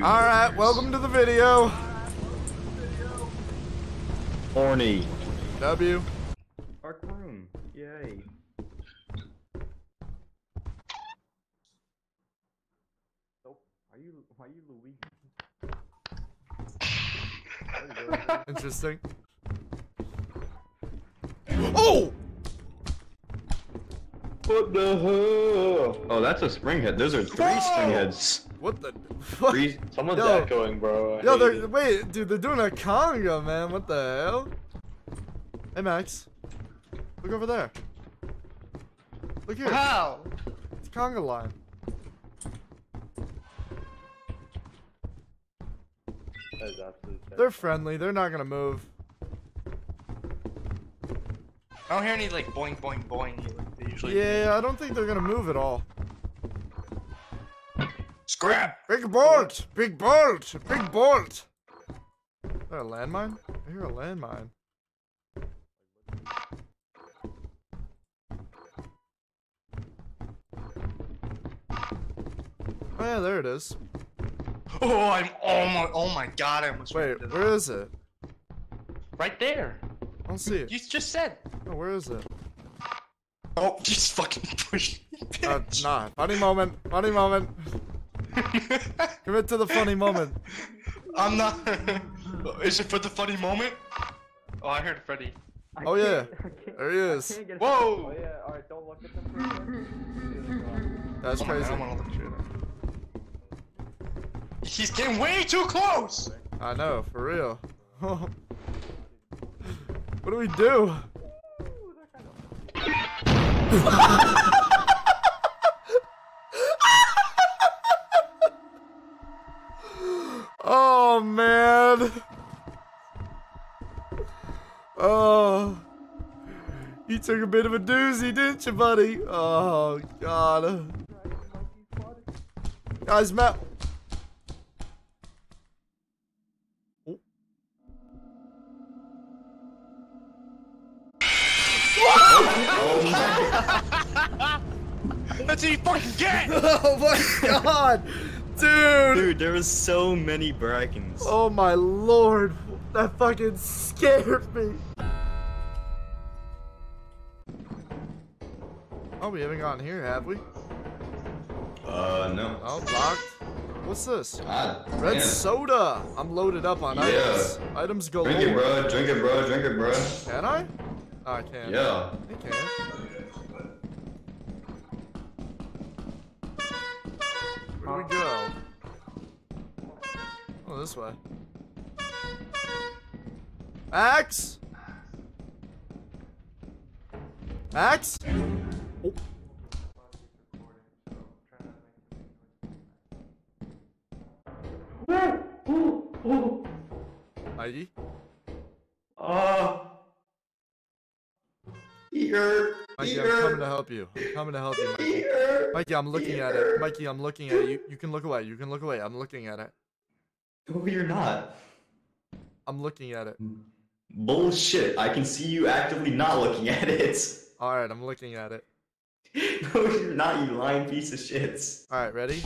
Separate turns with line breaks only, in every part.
Alright, welcome to the video.
Horny.
W.
Dark room. Yay. Oh, are you? Why are you Luigi?
Interesting. Oh!
What the hell? Oh, that's a spring head. Those are three
Whoa!
spring heads.
What the? What?
Three. Someone's
Yo.
echoing, bro. I
Yo, they're
it.
wait, dude, they're doing a conga, man. What the hell? Hey, Max. Look over there. Look here.
How?
It's conga line.
That is absolutely
They're friendly. They're not gonna move.
I don't hear any like boing boing boing. Like they usually.
Yeah, I don't think they're gonna move at all.
Scrap.
Big bolt! Big bolt! Big bolt! Is there a landmine? I hear a landmine. Oh yeah, there it is.
Oh, I'm. Oh my. Oh my God! I almost.
Wait, where is it?
Right there.
I don't see it.
You just said.
Oh, where is it?
Oh, just fucking push me,
Uh, nah, funny moment. Funny moment. Commit to the funny moment.
I'm not. Is it for the funny moment? Oh, I heard Freddy.
Oh yeah, there he is.
Whoa!
yeah, alright, don't look at them for a second.
That's
Oh my God, I
crazy.
don't wanna look at you. He's getting way too close.
I know, for real. what do we do? oh man. Oh. You took a bit of a doozy, didn't you, buddy? Oh god. Guys, Matt.
That's what you fucking get.
Oh my god! Dude!
Dude, there was so many Brackens.
Oh my lord! That fucking scared me! Oh, we haven't gotten here, have we?
Uh, no.
Oh, locked. What's this?
Ah,
Red
damn.
soda! I'm loaded up on
Yeah.
items. Items galore.
Drink it, bro. Drink it, bro. Drink it, bro.
Can I? Oh, I can.
Yeah.
I can. Where do we go? Oh, this way. Max? Max? Oh. Ah.
Oh. Ear.
Mikey, I'm coming to help you. I'm coming to help you, Mikey. Mikey, I'm looking at it. Mikey, I'm looking at it. You, you can look away. You can look away. I'm looking at it.
No, you're not.
I'm looking at it.
Bullshit. I can see you actively not looking at it.
Alright, I'm looking at it.
No, you're not, you lying piece of shit.
Alright, ready?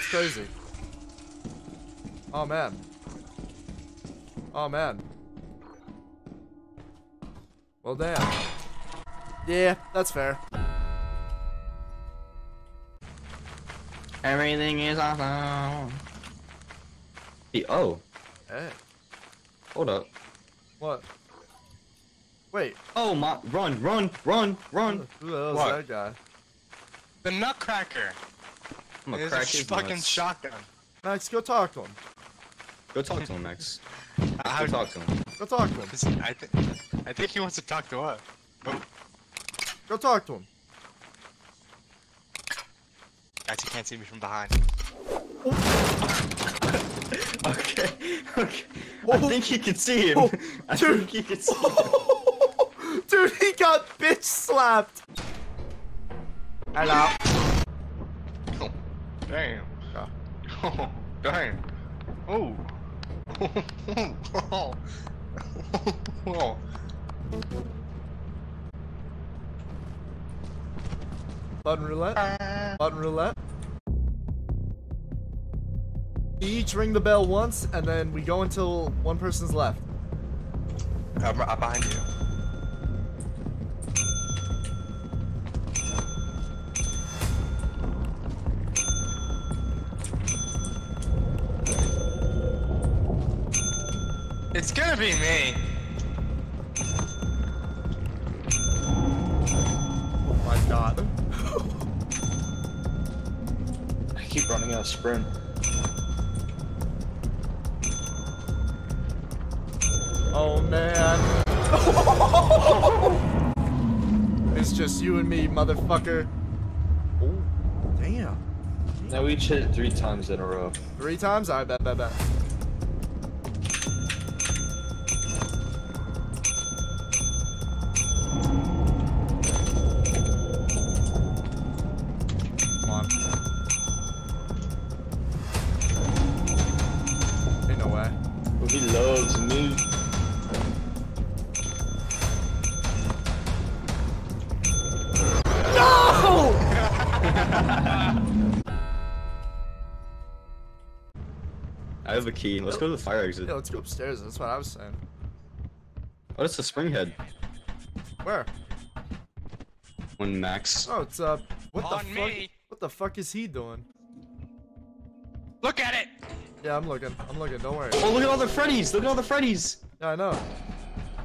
It's crazy. Oh man. Oh man. Well, damn. Yeah, that's fair.
Everything is awesome. Hey, oh,
Hey,
hold up.
what? Wait,
Oh my, run, run, run, run.
who the hell is
What?
that guy?
The Nutcracker.
I'm gonna
It's
crack
a
his
fucking
nuts.
shotgun.
Max, go talk to him.
Go talk to him, Max.
How-
Go talk to him.
Go talk to him.
I, th I think he wants to talk to us. Oh,
Go talk to him.
guys, he can't see me from behind.
Okay, okay.
Oh.
I think he can see him.
Oh,
I
dude.
think he can see him.
Dude, he got bitch slapped. Hello.
Oh, damn. Oh, dang. Oh. oh.
Button roulette. Uh. Button roulette. Each ring the bell once, and then we go until one person's left.
I'm, I'm behind you. It's gonna be me.
Oh my god.
I keep running out of sprint.
Oh man. it's just you and me, motherfucker. Oh, damn.
Now we each hit it three times in a row.
Three times? I bet, bet, bet.
I have a key. Let's go to the fire exit.
Yeah, let's go upstairs. That's what I was saying.
Oh, it's a spring head.
Where?
When Max.
Oh, it's uh. What the
On
fuck?
me.
What the fuck is he doing?
Look at it.
Yeah, I'm looking. I'm looking. Don't worry.
Oh, look at all the Freddies! Look at all the Freddies!
Yeah, I know.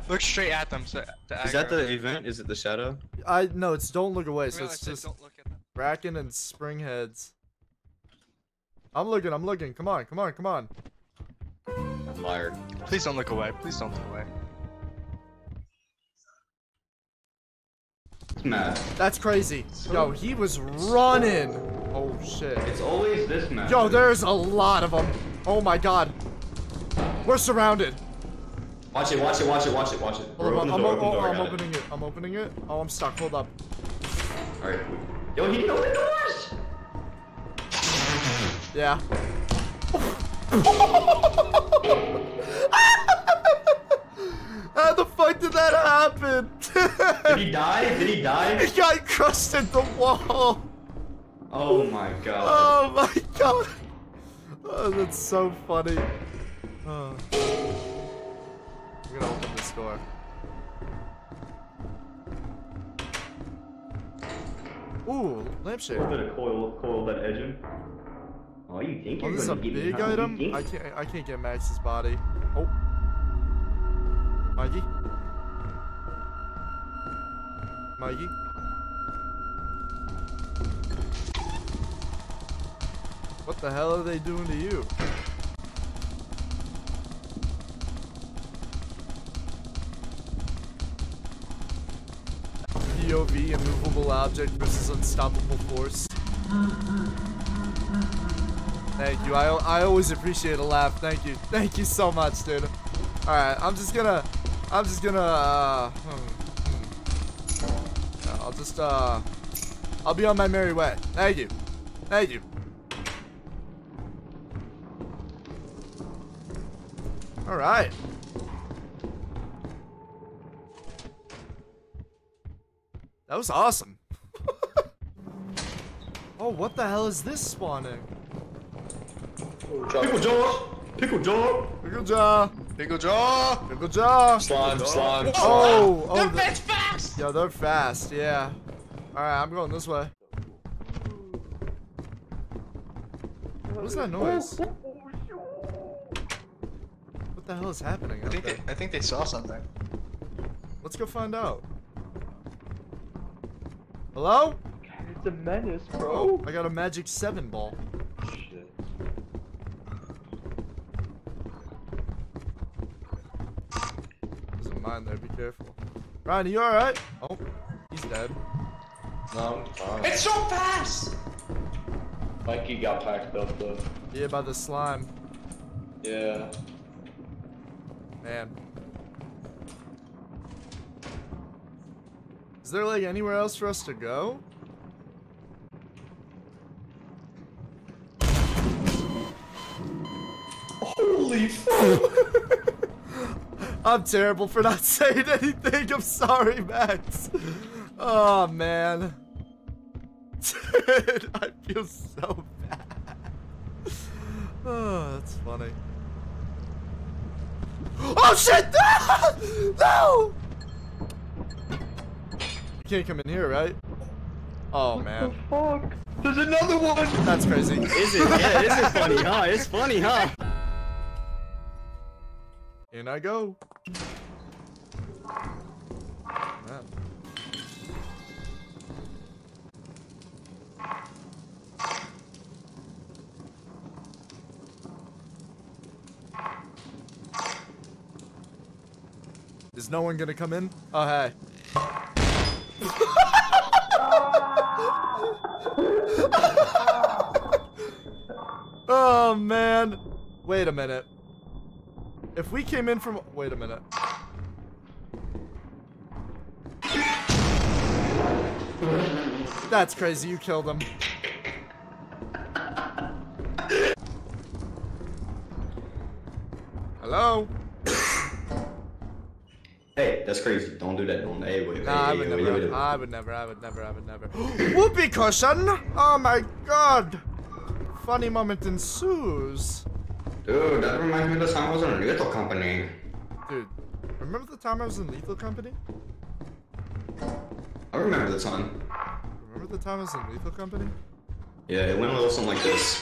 Look straight at them. So, to
Is that the event? Is it the shadow?
I no, it's don't look away. So it's just
don't look at them.
Bracken and Springheads. I'm looking. I'm looking. Come on. Come on. Come on.
I'm liar.
Please don't look away. Please don't look away.
It's mad.
That's crazy. Yo, he was running. Oh shit.
It's always this mad.
Yo, there's a lot of them. Oh my god. We're surrounded.
Watch it, watch it, watch it, watch it, watch it.
Hold
Bro,
on,
open the
I'm,
door, open the
oh,
door. I
I'm
got it.
opening it. I'm opening it. Oh, I'm stuck. Hold up.
Alright. Yo, he didn't open doors!
Yeah. How the fuck did that happen?
Did he die? Did he die?
He got crusted the wall.
Oh my god.
Oh my god. Oh, that's so funny. Oh. I'm gonna open this door. Ooh,
A
lampshade.
little bit of coil, coil that edging. Oh, you think
Oh,
you're
this is a
gonna get me?
big? Item. I can't. I can't get Max's body. Oh, Mikey. Mikey. What the hell are they doing to you? POV, immovable object versus unstoppable force. Thank you. I, I always appreciate a laugh. Thank you. Thank you so much, dude. Alright, I'm just gonna... I'm just gonna... Uh, hmm, hmm. Yeah, I'll just, uh... I'll be on my merry way. Thank you. Thank you. Alright. That was awesome. oh, what the hell is this spawning?
Pickle jaw! Pickle jaw!
Pickle jaw.
Pickle jaw.
Pickle jaw.
Slime, slime, slime.
Oh, oh,
They're
the-
fast, fast.
Yo, they're fast, yeah. Alright, I'm going this way. What was that noise? What the hell is happening
I think
there?
they, I think they saw something.
Let's go find out. Hello?
It's a menace,
Oh, I got a magic seven ball.
Shit.
There's a mine there, be careful. Ryan, are you alright? Oh, he's dead.
No, I'm fine.
It's so fast.
Mikey got packed up though.
Yeah, by the slime.
Yeah.
Man. Is there like anywhere else for us to go?
Holy fuck!
I'm terrible for not saying anything. I'm sorry, Max. Oh man. Dude, I feel so bad. Oh, that's funny. Oh shit! No! No! You can't come in here, right? Oh man, The
Fuck. There's another one.
that's crazy.
Is it? Yeah, it is funny, huh? It's funny, huh?
In I go. Man. Is no one gonna come in? Oh, hey. Oh, man. Wait a minute. If we came in from- wait a minute. That's crazy, you killed him. Hello?
Hey, that's crazy. Don't do that. Don't. Hey, wait,
Nah, I would
wait,
never,
wait, wait.
I would never, I would never, I would never. Whoopee cushion! Oh my god! Funny moment ensues.
Dude, that reminds me of the time I was in Lethal company.
Dude, remember the time I was in Lethal Company?
I remember the time.
Remember the time I was in Lethal Company?
Yeah, it went a little something like this.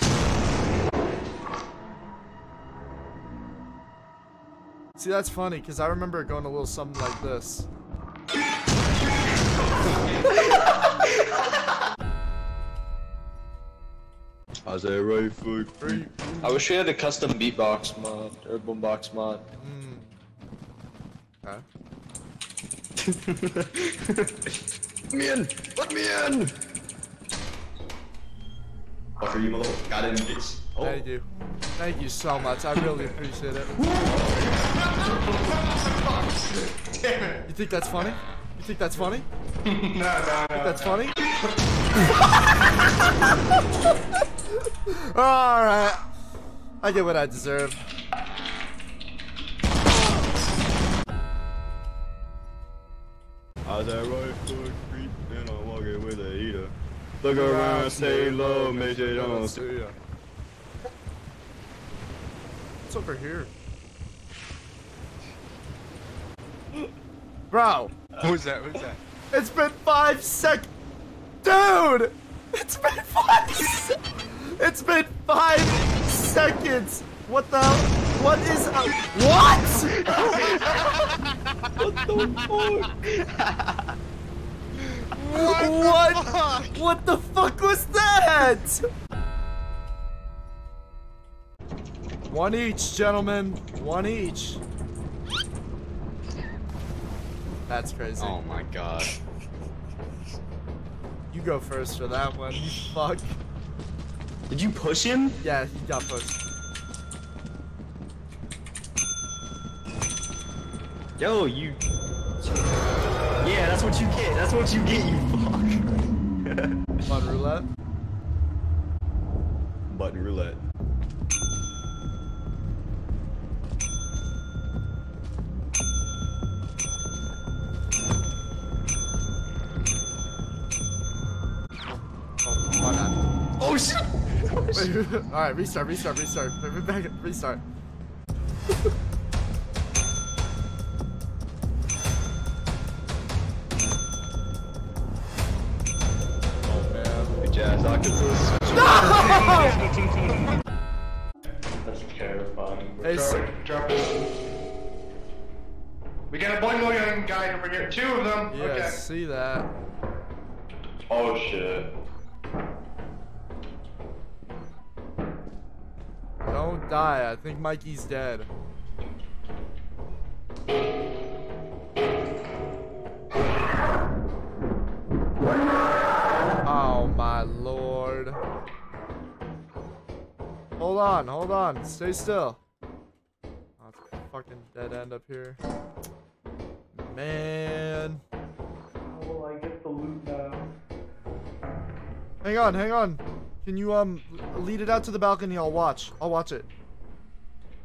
See, that's funny, because I remember it going a little something like this.
I say right foot.
Three,
I wish we had a custom beatbox mod or boombox mod.
mm. Okay.
Let me in! Let me in!
Fucker, you motherfucker. Got in, bitch. Oh,
Thank you. Thank you so much. I really appreciate it.
Damn it.
You think that's funny? You think that's funny?
no, no, no.
Think that's funny? Alright. I get what I deserve.
I say right foot creep, and I'm walking with a heater. Look around, say low, make sure you don't
see ya. What's over here? Bro,
Who's that? Who's that?
it's been five sec- Dude! It's been five se- It's been five seconds! What the What is up? What? what? What the fuck was that? One each, gentlemen. One each. That's crazy.
Oh my god.
You go first for that one. You fuck.
Did you push him?
Yeah, he got pushed.
Yo, you. Yeah, that's what you get. That's what you get, you fuck.
Fun roulette.
Button roulette. Shit!
All right, restart, restart, restart. Back, restart. oh man.
Jazz octopus.
That's terrifying.
Hey,
Drop. We got a boy young guy over here. Two of them.
Yeah,
Okay.
see that.
Oh shit.
Don't die. I think Mikey's dead. Oh my lord. Hold on, hold on. Stay still. Oh, it's a fucking dead end up here. Man.
How will I get the loot now?
Hang on, hang on. Can you um lead it out to the balcony? I'll watch. I'll watch it.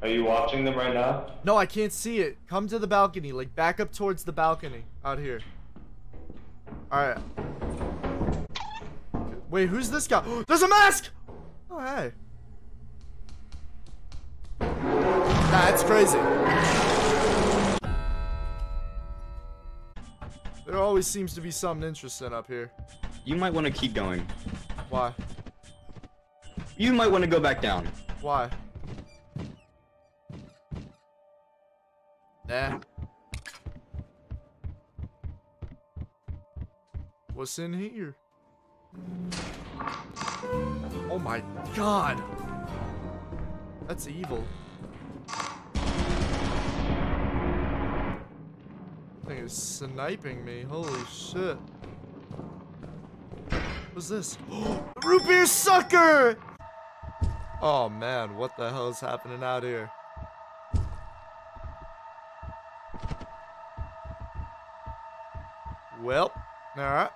Are you watching them right now?
No, I can't see it. Come to the balcony. Like, back up towards the balcony. Out here. Alright. Wait, who's this guy? There's a mask! Oh, hey. That's crazy. There always seems to be something interesting up here.
You might want to keep going.
Why?
You might want to go back down.
Why? Nah. What's in here? Oh my god! That's evil. Thing is sniping me. Holy shit. What's this? Root beer sucker! Oh man, what the hell is happening out here? Well, alright.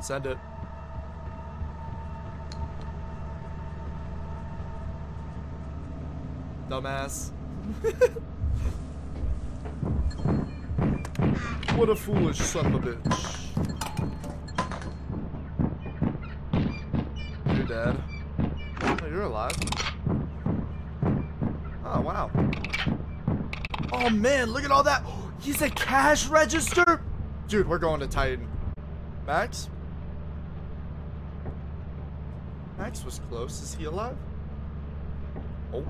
Send it. Dumbass. what a foolish son of a bitch. Dead. Oh, you're alive. Oh, wow. Oh, man, look at all that. He's a cash register? Dude, we're going to Titan. Max? Max was close. Is he alive? Oh.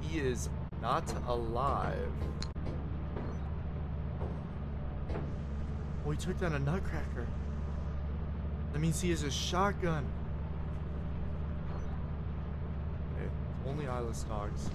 He is not alive. Oh, he took down a nutcracker. That means he has a shotgun. Okay, only eyeless dogs.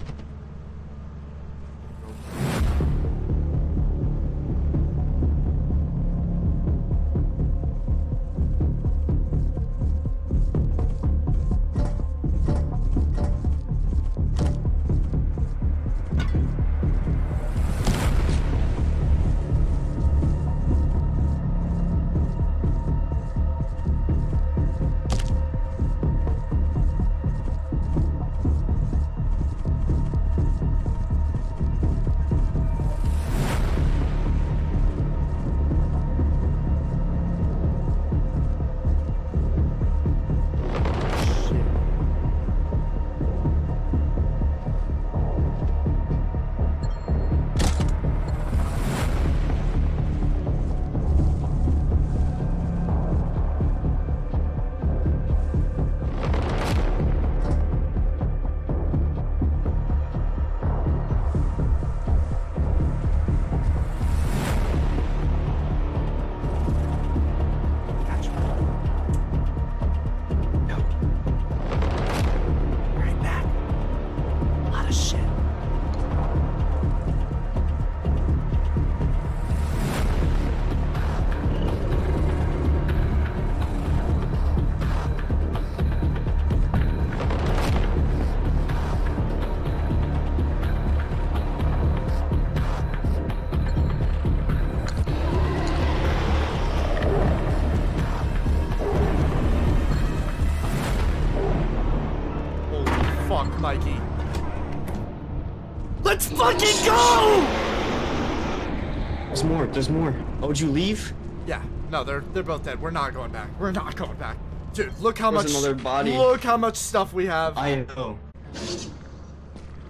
There's more. Oh, would you leave?
Yeah, no, they're they're both dead. We're not going back. We're not going back. Dude, look how
There's
much
another body.
Look how much stuff we have.
I know.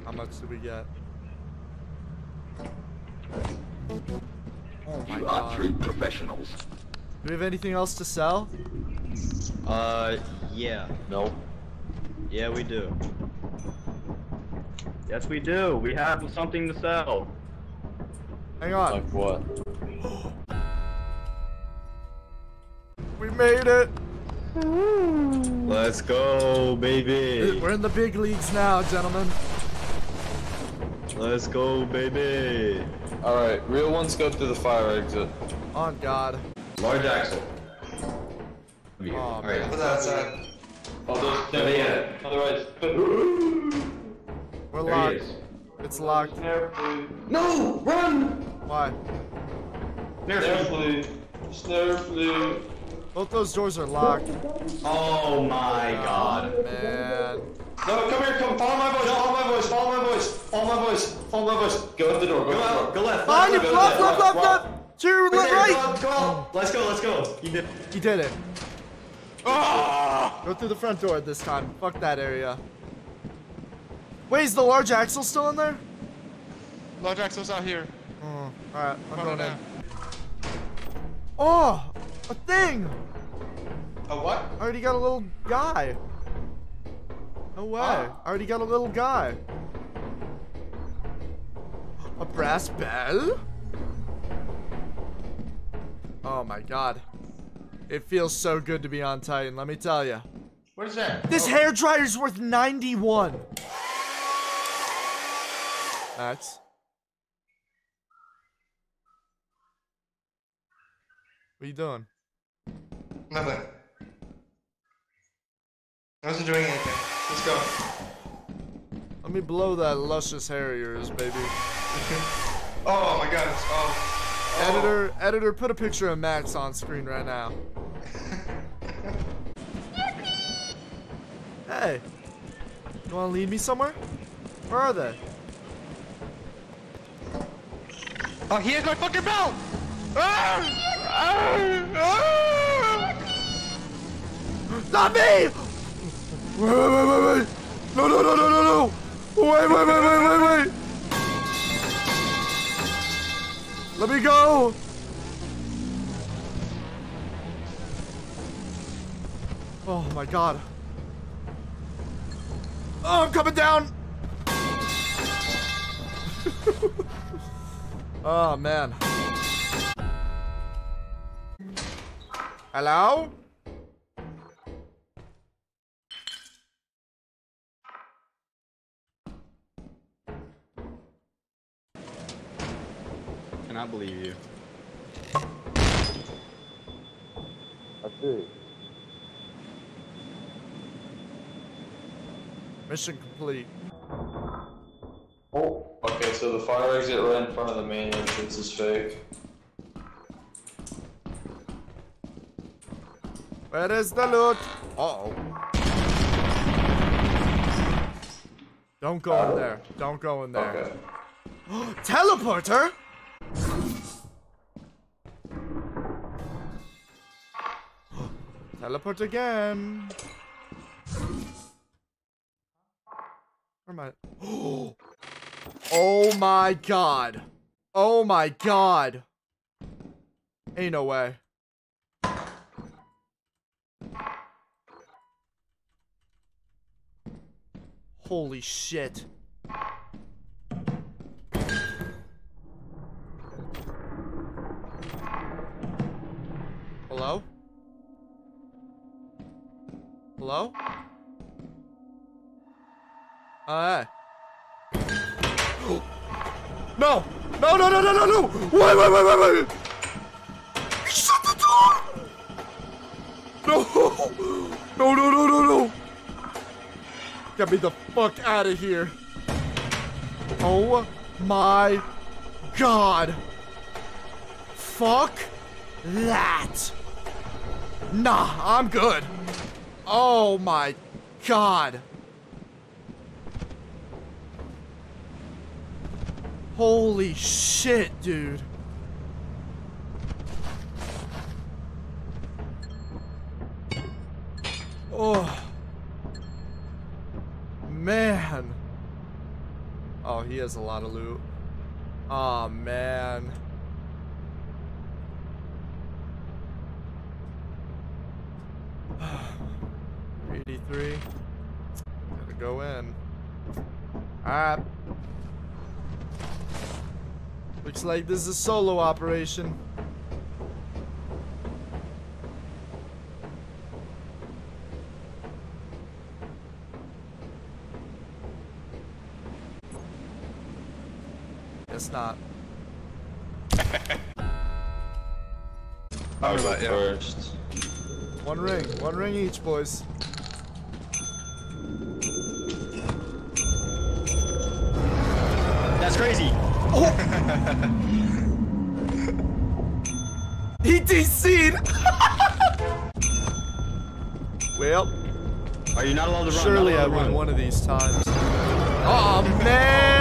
How much did we get? Oh my
You are
god.
true professionals.
Do we have anything else to sell?
Uh, yeah.
No.
Yeah, we do. Yes, we do. We have something to sell.
Hang on.
Like what?
Made it.
Let's go, baby.
We're in the big leagues now, gentlemen.
Let's go, baby.
Alright, real ones go through the fire exit.
On God.
Large axle.
Oh,
Alright.
man.
outside.
Oh, those,
No, yeah.
Otherwise,
We're
There he
locked.
is.
It's locked.
No! Run!
Why?
Nerf.
Snurflu.
Both those doors are locked.
Oh my god.
Man.
No, come here, come. Follow my voice. Follow my voice. Follow my voice. Follow my voice. Follow my voice. Go out the door. Go,
Go
out the
out,
door.
go left.
Behind you,
go
left, left, left, left. To your
Right
left,
there,
right.
Go out, go out. Let's go, let's go. You did.
He did it.
Ah!
Go through the front door this time. Fuck that area. Wait, is the large axle still in there?
Large axle's out here.
Oh, alright, I'm going
on
in. Oh, a thing!
A what?
I already got a little guy. No way. I already got a little guy. A brass bell? Oh my god. It feels so good to be on Titan, let me tell you.
What is that?
This
Oh,
hair dryer's worth 91. Max. What are you doing?
Nothing. I wasn't doing anything. Let's go.
Let me blow that luscious hair of yours, baby.
Oh my god. It's, oh. oh.
Editor, editor, put a picture of Max on screen right now. hey, you want to lead me somewhere? Where are they?
Oh, here's my fucking belt! Ah!
Not me! Wait, wait, wait, wait! No, no, no, no, no, no! Wait, wait, wait, wait, wait, wait! Let me go! Oh my god. Oh, I'm coming down! oh man. Hello?
Cannot believe you. I see.
Mission complete.
Oh, okay, so the fire exit right in front of the main entrance is fake.
Where is the loot? Uh-oh. Don't go in there. Don't go in there.
Okay.
Teleporter? Teleport again. Where am I? Oh my god. Oh my god. Ain't no way. Holy shit. Hello? Hello? Uh, no! No, no, no, no, no, no! Wait, wait, wait, wait, wait! Shut the door! No, no, no, no, no! Get me the fuck out of here. Oh my god. Fuck that. Nah, I'm good. Oh my god. Holy shit, dude. Oh. Man. Oh, he has a lot of loot. Oh, man. Eighty-three. Gotta go in. Alright. Looks like this is a solo operation. Guess not.
I'll go
that, yeah.
first.
One ring. One ring each, boys.
That's crazy.
He DC'd! well,
Are you not allowed to run?
surely I win
run.
one of these times. Oh man!